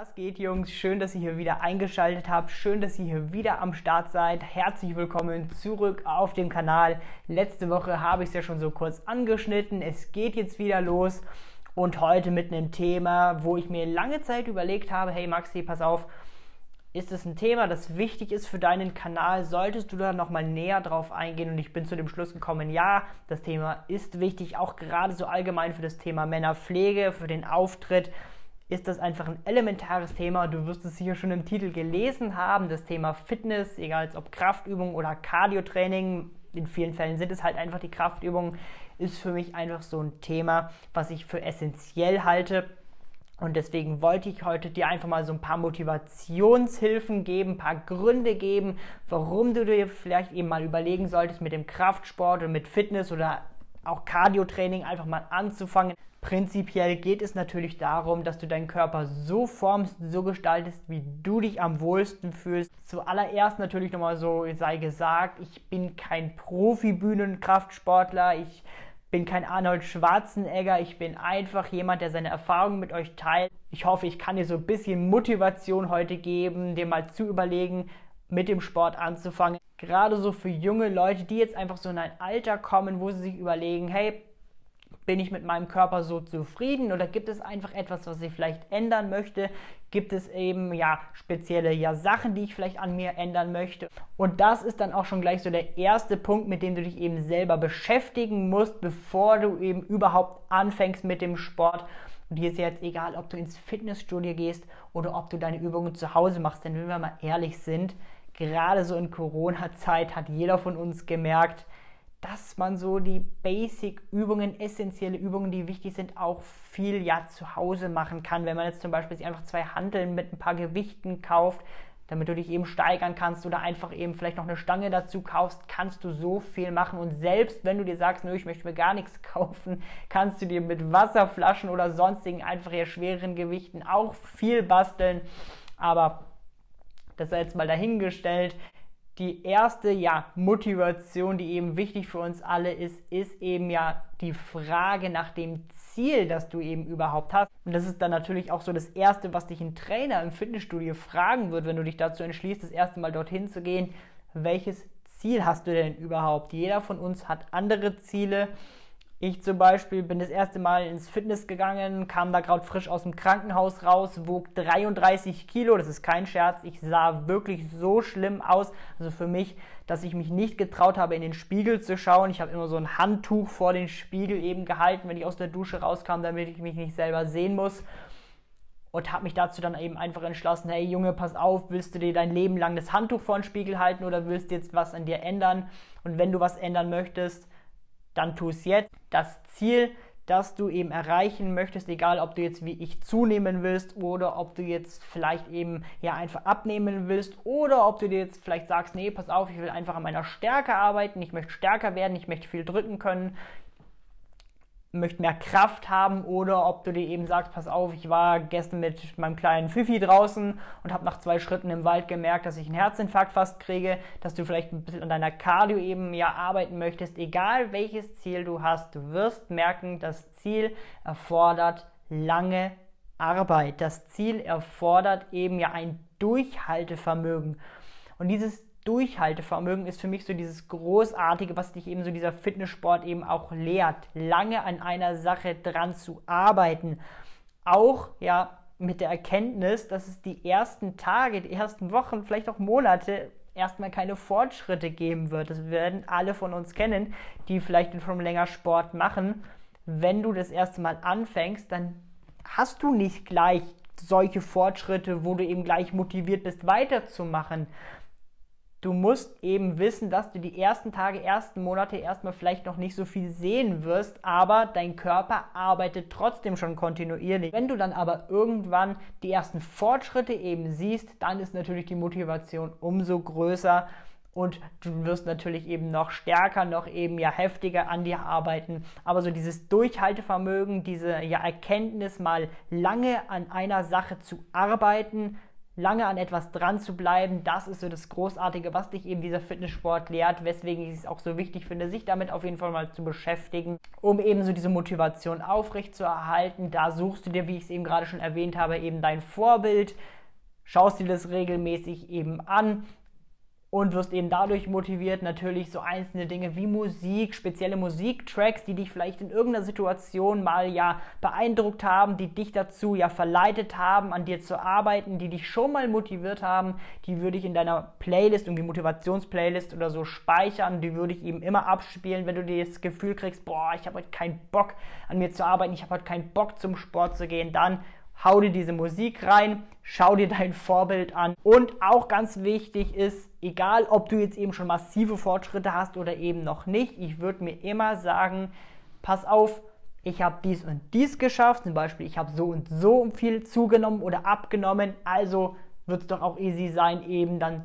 Was geht, Jungs? Schön, dass ihr hier wieder eingeschaltet habt. Schön, dass ihr hier wieder am Start seid. Herzlich willkommen zurück auf dem Kanal. Letzte Woche habe ich es ja schon so kurz angeschnitten. Es geht jetzt wieder los. Und heute mit einem Thema, wo ich mir lange Zeit überlegt habe: Hey Maxi, pass auf, ist es ein Thema, das wichtig ist für deinen Kanal? Solltest du da nochmal näher drauf eingehen? Und ich bin zu dem Schluss gekommen, ja, das Thema ist wichtig, auch gerade so allgemein für das Thema Männerpflege, für den Auftritt ist das einfach ein elementares Thema. Du wirst es hier schon im Titel gelesen haben, das Thema Fitness, egal ob Kraftübung oder Cardiotraining. In vielen Fällen sind es halt einfach die Kraftübungen, ist für mich einfach so ein Thema, was ich für essentiell halte. Und deswegen wollte ich heute dir einfach mal so ein paar Motivationshilfen geben, ein paar Gründe geben, warum du dir vielleicht eben mal überlegen solltest, mit dem Kraftsport und mit Fitness oder auch Cardiotraining einfach mal anzufangen. Prinzipiell geht es natürlich darum, dass du deinen Körper so formst, so gestaltest, wie du dich am wohlsten fühlst. Zuallererst natürlich nochmal so sei gesagt, ich bin kein Profi-Bühnenkraftsportler, ich bin kein Arnold Schwarzenegger, ich bin einfach jemand, der seine Erfahrungen mit euch teilt. Ich hoffe, ich kann dir so ein bisschen Motivation heute geben, dir mal zu überlegen, mit dem Sport anzufangen. Gerade so für junge Leute, die jetzt einfach so in ein Alter kommen, wo sie sich überlegen, hey, bin ich mit meinem Körper so zufrieden oder gibt es einfach etwas, was ich vielleicht ändern möchte? Gibt es eben ja spezielle ja Sachen, die ich vielleicht an mir ändern möchte? Und das ist dann auch schon gleich so der erste Punkt, mit dem du dich eben selber beschäftigen musst, bevor du eben überhaupt anfängst mit dem Sport. Und hier ist jetzt egal, ob du ins Fitnessstudio gehst oder ob du deine Übungen zu Hause machst, denn wenn wir mal ehrlich sind, gerade so in Corona-Zeit hat jeder von uns gemerkt, dass man so die Basic-Übungen, essentielle Übungen, die wichtig sind, auch viel ja zu Hause machen kann. Wenn man jetzt zum Beispiel sich einfach zwei Handeln mit ein paar Gewichten kauft, damit du dich eben steigern kannst oder einfach eben vielleicht noch eine Stange dazu kaufst, kannst du so viel machen. Und selbst wenn du dir sagst, nö, ich möchte mir gar nichts kaufen, kannst du dir mit Wasserflaschen oder sonstigen einfach eher schwereren Gewichten auch viel basteln. Aber das sei jetzt mal dahingestellt die erste ja, Motivation, die eben wichtig für uns alle ist, ist eben ja die Frage nach dem Ziel, das du eben überhaupt hast. Und das ist dann natürlich auch so das Erste, was dich ein Trainer im Fitnessstudio fragen wird, wenn du dich dazu entschließt, das erste Mal dorthin zu gehen. Welches Ziel hast du denn überhaupt? Jeder von uns hat andere Ziele. Ich zum Beispiel bin das erste Mal ins Fitness gegangen, kam da gerade frisch aus dem Krankenhaus raus, wog 33 Kilo, das ist kein Scherz. Ich sah wirklich so schlimm aus. Also für mich, dass ich mich nicht getraut habe, in den Spiegel zu schauen. Ich habe immer so ein Handtuch vor den Spiegel eben gehalten, wenn ich aus der Dusche rauskam, damit ich mich nicht selber sehen muss. Und habe mich dazu dann eben einfach entschlossen, hey Junge, pass auf, willst du dir dein Leben lang das Handtuch vor den Spiegel halten oder willst du jetzt was an dir ändern? Und wenn du was ändern möchtest, dann tu es jetzt. Das Ziel, das du eben erreichen möchtest, egal ob du jetzt wie ich zunehmen willst oder ob du jetzt vielleicht eben ja einfach abnehmen willst oder ob du dir jetzt vielleicht sagst, nee, pass auf, ich will einfach an meiner Stärke arbeiten, ich möchte stärker werden, ich möchte viel drücken können, möchte mehr Kraft haben oder ob du dir eben sagst, pass auf, ich war gestern mit meinem kleinen Fifi draußen und habe nach zwei Schritten im Wald gemerkt, dass ich einen Herzinfarkt fast kriege, dass du vielleicht ein bisschen an deiner Cardio eben ja arbeiten möchtest, egal welches Ziel du hast, du wirst merken, das Ziel erfordert lange Arbeit. Das Ziel erfordert eben ja ein Durchhaltevermögen. Und dieses Durchhaltevermögen ist für mich so dieses Großartige, was dich eben so dieser Fitnesssport eben auch lehrt. Lange an einer Sache dran zu arbeiten. Auch, ja, mit der Erkenntnis, dass es die ersten Tage, die ersten Wochen, vielleicht auch Monate erstmal keine Fortschritte geben wird. Das werden alle von uns kennen, die vielleicht schon länger Sport machen. Wenn du das erste Mal anfängst, dann hast du nicht gleich solche Fortschritte, wo du eben gleich motiviert bist, weiterzumachen. Du musst eben wissen, dass du die ersten Tage, ersten Monate erstmal vielleicht noch nicht so viel sehen wirst, aber dein Körper arbeitet trotzdem schon kontinuierlich. Wenn du dann aber irgendwann die ersten Fortschritte eben siehst, dann ist natürlich die Motivation umso größer und du wirst natürlich eben noch stärker, noch eben ja heftiger an dir arbeiten. Aber so dieses Durchhaltevermögen, diese ja Erkenntnis mal lange an einer Sache zu arbeiten, lange an etwas dran zu bleiben, das ist so das Großartige, was dich eben dieser Fitnesssport lehrt, weswegen ich es auch so wichtig finde, sich damit auf jeden Fall mal zu beschäftigen, um eben so diese Motivation aufrecht zu erhalten. Da suchst du dir, wie ich es eben gerade schon erwähnt habe, eben dein Vorbild, schaust dir das regelmäßig eben an und wirst eben dadurch motiviert, natürlich so einzelne Dinge wie Musik, spezielle Musiktracks, die dich vielleicht in irgendeiner Situation mal ja beeindruckt haben, die dich dazu ja verleitet haben, an dir zu arbeiten, die dich schon mal motiviert haben, die würde ich in deiner Playlist, irgendwie Motivationsplaylist oder so speichern, die würde ich eben immer abspielen, wenn du dir das Gefühl kriegst, boah, ich habe heute keinen Bock an mir zu arbeiten, ich habe heute keinen Bock zum Sport zu gehen, dann hau dir diese Musik rein, schau dir dein Vorbild an. Und auch ganz wichtig ist, egal ob du jetzt eben schon massive Fortschritte hast oder eben noch nicht, ich würde mir immer sagen, pass auf, ich habe dies und dies geschafft, zum Beispiel ich habe so und so viel zugenommen oder abgenommen, also wird es doch auch easy sein, eben dann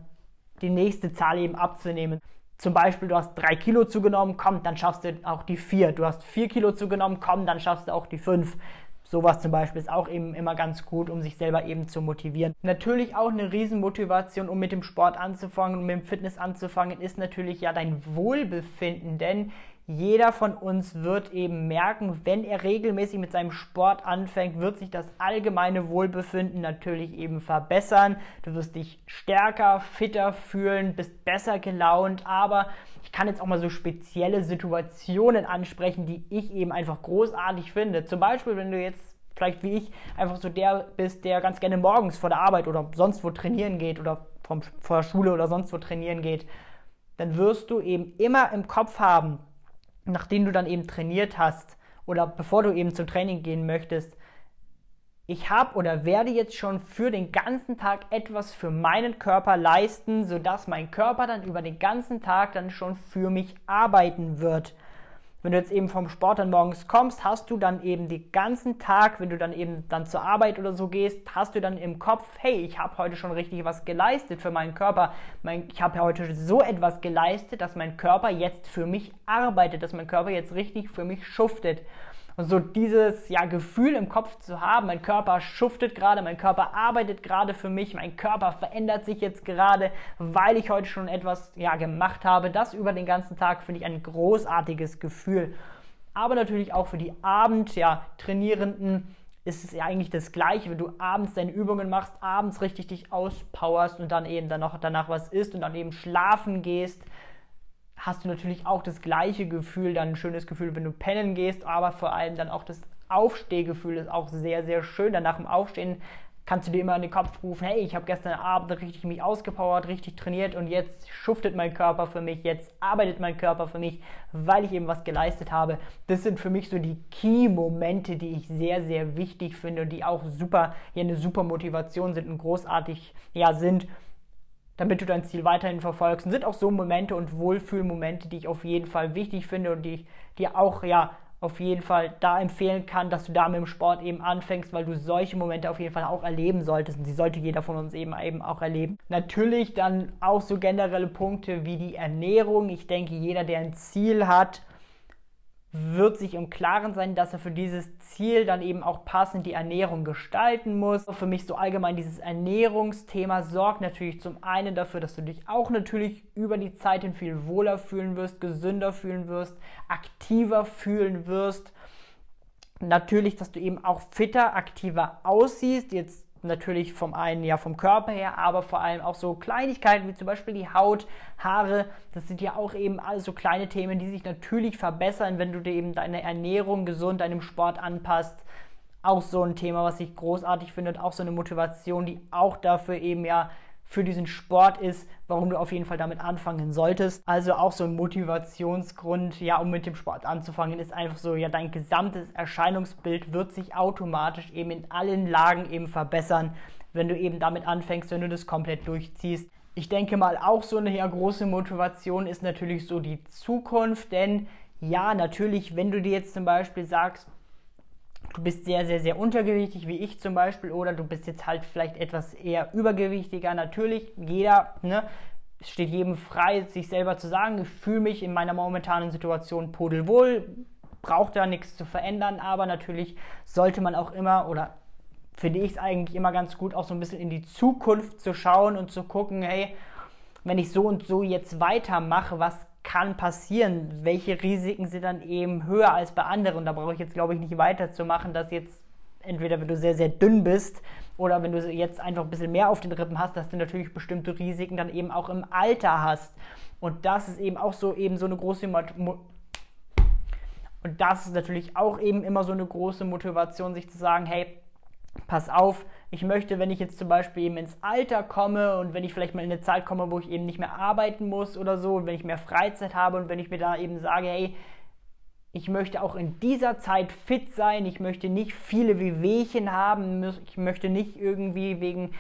die nächste Zahl eben abzunehmen. Zum Beispiel, du hast drei Kilo zugenommen, komm, dann schaffst du auch die vier. Du hast vier Kilo zugenommen, komm, dann schaffst du auch die fünf. Sowas zum Beispiel ist auch eben immer ganz gut, um sich selber eben zu motivieren. Natürlich auch eine Riesenmotivation, um mit dem Sport anzufangen und mit dem Fitness anzufangen, ist natürlich ja dein Wohlbefinden, denn jeder von uns wird eben merken, wenn er regelmäßig mit seinem Sport anfängt, wird sich das allgemeine Wohlbefinden natürlich eben verbessern. Du wirst dich stärker, fitter fühlen, bist besser gelaunt, aber ich kann jetzt auch mal so spezielle Situationen ansprechen, die ich eben einfach großartig finde. Zum Beispiel, wenn du jetzt vielleicht wie ich einfach so der bist, der ganz gerne morgens vor der Arbeit oder sonst wo trainieren geht oder vom, vor der Schule oder sonst wo trainieren geht, dann wirst du eben immer im Kopf haben, nachdem du dann eben trainiert hast oder bevor du eben zum Training gehen möchtest, ich habe oder werde jetzt schon für den ganzen Tag etwas für meinen Körper leisten, sodass mein Körper dann über den ganzen Tag dann schon für mich arbeiten wird. Wenn du jetzt eben vom Sport dann morgens kommst, hast du dann eben den ganzen Tag, wenn du dann eben dann zur Arbeit oder so gehst, hast du dann im Kopf, hey, ich habe heute schon richtig was geleistet für meinen Körper. Mein, ich habe heute so etwas geleistet, dass mein Körper jetzt für mich arbeitet, dass mein Körper jetzt richtig für mich schuftet. Und so dieses ja, Gefühl im Kopf zu haben, mein Körper schuftet gerade, mein Körper arbeitet gerade für mich, mein Körper verändert sich jetzt gerade, weil ich heute schon etwas ja, gemacht habe. Das über den ganzen Tag finde ich ein großartiges Gefühl. Aber natürlich auch für die Abend, ja, Trainierenden ist es ja eigentlich das Gleiche, wenn du abends deine Übungen machst, abends richtig dich auspowerst und dann eben dann noch danach was isst und dann eben schlafen gehst hast du natürlich auch das gleiche Gefühl, dann ein schönes Gefühl, wenn du pennen gehst, aber vor allem dann auch das Aufstehgefühl ist auch sehr, sehr schön. Dann nach dem Aufstehen kannst du dir immer in den Kopf rufen, hey, ich habe gestern Abend richtig mich ausgepowert, richtig trainiert und jetzt schuftet mein Körper für mich, jetzt arbeitet mein Körper für mich, weil ich eben was geleistet habe. Das sind für mich so die Key-Momente, die ich sehr, sehr wichtig finde und die auch super, ja, eine super Motivation sind und großartig, ja, sind damit du dein Ziel weiterhin verfolgst. Und sind auch so Momente und Wohlfühlmomente, die ich auf jeden Fall wichtig finde und die ich dir auch ja auf jeden Fall da empfehlen kann, dass du da mit dem Sport eben anfängst, weil du solche Momente auf jeden Fall auch erleben solltest und sie sollte jeder von uns eben eben auch erleben. Natürlich dann auch so generelle Punkte wie die Ernährung. Ich denke, jeder, der ein Ziel hat, wird sich im Klaren sein, dass er für dieses Ziel dann eben auch passend die Ernährung gestalten muss. Für mich so allgemein dieses Ernährungsthema sorgt natürlich zum einen dafür, dass du dich auch natürlich über die Zeit hin viel wohler fühlen wirst, gesünder fühlen wirst, aktiver fühlen wirst. Natürlich, dass du eben auch fitter, aktiver aussiehst. Jetzt natürlich vom einen ja vom Körper her, aber vor allem auch so Kleinigkeiten wie zum Beispiel die Haut, Haare. Das sind ja auch eben alles so kleine Themen, die sich natürlich verbessern, wenn du dir eben deine Ernährung gesund deinem Sport anpasst. Auch so ein Thema, was ich großartig finde und auch so eine Motivation, die auch dafür eben ja für diesen Sport ist, warum du auf jeden Fall damit anfangen solltest. Also auch so ein Motivationsgrund, ja, um mit dem Sport anzufangen, ist einfach so, ja, dein gesamtes Erscheinungsbild wird sich automatisch eben in allen Lagen eben verbessern, wenn du eben damit anfängst, wenn du das komplett durchziehst. Ich denke mal, auch so eine ja, große Motivation ist natürlich so die Zukunft, denn ja, natürlich, wenn du dir jetzt zum Beispiel sagst, du bist sehr, sehr, sehr untergewichtig, wie ich zum Beispiel, oder du bist jetzt halt vielleicht etwas eher übergewichtiger. Natürlich, jeder, ne, es steht jedem frei, sich selber zu sagen, ich fühle mich in meiner momentanen Situation pudelwohl, braucht da nichts zu verändern, aber natürlich sollte man auch immer oder finde ich es eigentlich immer ganz gut, auch so ein bisschen in die Zukunft zu schauen und zu gucken, hey, wenn ich so und so jetzt weitermache, was kann passieren? Welche Risiken sind dann eben höher als bei anderen? Da brauche ich jetzt, glaube ich, nicht weiterzumachen, dass jetzt entweder wenn du sehr, sehr dünn bist oder wenn du jetzt einfach ein bisschen mehr auf den Rippen hast, dass du natürlich bestimmte Risiken dann eben auch im Alter hast. Und das ist eben auch so eben so eine große Mo und das ist natürlich auch eben immer so eine große Motivation, sich zu sagen, hey, pass auf, ich möchte, wenn ich jetzt zum Beispiel eben ins Alter komme und wenn ich vielleicht mal in eine Zeit komme, wo ich eben nicht mehr arbeiten muss oder so und wenn ich mehr Freizeit habe und wenn ich mir da eben sage, hey, ich möchte auch in dieser Zeit fit sein, ich möchte nicht viele Wehwehchen haben, ich möchte nicht irgendwie wegen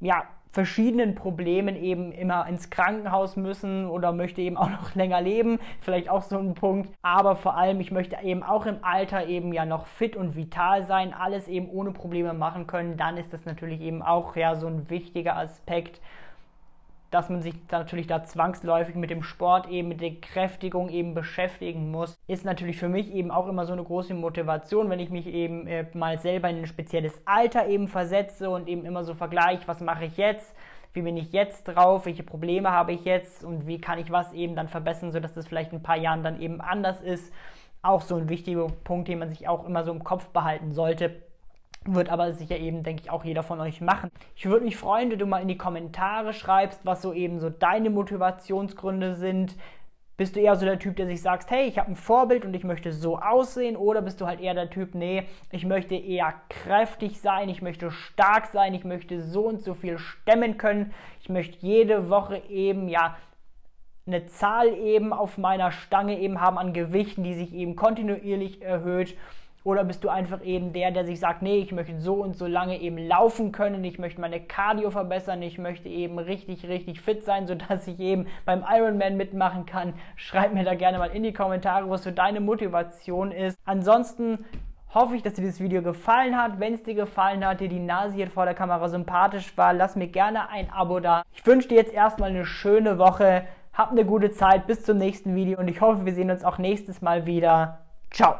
ja, verschiedenen Problemen eben immer ins Krankenhaus müssen oder möchte eben auch noch länger leben, vielleicht auch so ein Punkt. Aber vor allem, ich möchte eben auch im Alter eben ja noch fit und vital sein, alles eben ohne Probleme machen können. Dann ist das natürlich eben auch ja so ein wichtiger Aspekt dass man sich da natürlich da zwangsläufig mit dem Sport eben, mit der Kräftigung eben beschäftigen muss, ist natürlich für mich eben auch immer so eine große Motivation, wenn ich mich eben äh, mal selber in ein spezielles Alter eben versetze und eben immer so vergleiche, was mache ich jetzt, wie bin ich jetzt drauf, welche Probleme habe ich jetzt und wie kann ich was eben dann verbessern, sodass das vielleicht in ein paar Jahren dann eben anders ist. Auch so ein wichtiger Punkt, den man sich auch immer so im Kopf behalten sollte wird aber sicher eben, denke ich, auch jeder von euch machen. Ich würde mich freuen, wenn du mal in die Kommentare schreibst, was so eben so deine Motivationsgründe sind. Bist du eher so der Typ, der sich sagt, hey, ich habe ein Vorbild und ich möchte so aussehen? Oder bist du halt eher der Typ, nee, ich möchte eher kräftig sein, ich möchte stark sein, ich möchte so und so viel stemmen können, ich möchte jede Woche eben, ja, eine Zahl eben auf meiner Stange eben haben an Gewichten, die sich eben kontinuierlich erhöht oder bist du einfach eben der, der sich sagt, nee, ich möchte so und so lange eben laufen können, ich möchte meine Cardio verbessern, ich möchte eben richtig, richtig fit sein, sodass ich eben beim Ironman mitmachen kann. Schreib mir da gerne mal in die Kommentare, was für deine Motivation ist. Ansonsten hoffe ich, dass dir dieses Video gefallen hat. Wenn es dir gefallen hat, dir die Nase hier vor der Kamera sympathisch war, lass mir gerne ein Abo da. Ich wünsche dir jetzt erstmal eine schöne Woche. Hab eine gute Zeit. Bis zum nächsten Video und ich hoffe, wir sehen uns auch nächstes Mal wieder. Ciao.